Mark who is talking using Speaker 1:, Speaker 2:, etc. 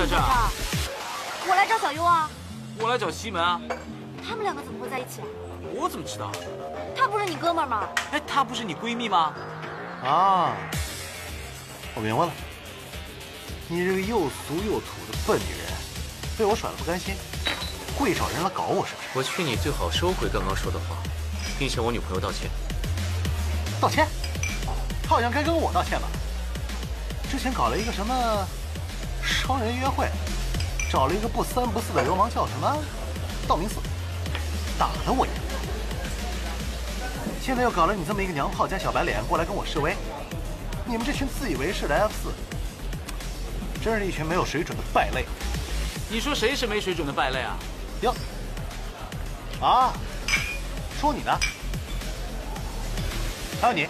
Speaker 1: 在这儿？
Speaker 2: 我来找小优啊。
Speaker 1: 我来找西门啊。
Speaker 2: 他们两个怎么会在一起啊？
Speaker 1: 我怎么知道？
Speaker 2: 他不是你哥们吗？
Speaker 1: 哎，他不是你闺蜜吗？
Speaker 3: 啊，我明白了。你这个又俗又土的笨女人，被我甩了不甘心，故意找人来搞我是不是？
Speaker 4: 我劝你最好收回刚刚说的话，并向我女朋友道歉。
Speaker 3: 道歉？他好像该跟我道歉吧？之前搞了一个什么双人约会，找了一个不三不四的流氓叫什么道明寺，打了我一顿。现在又搞了你这么一个娘炮加小白脸过来跟我示威，你们这群自以为是的 F 四，真是一群没有水准的败类。
Speaker 1: 你说谁是没水准的败类啊？
Speaker 3: 哟，啊，说你呢？还有你。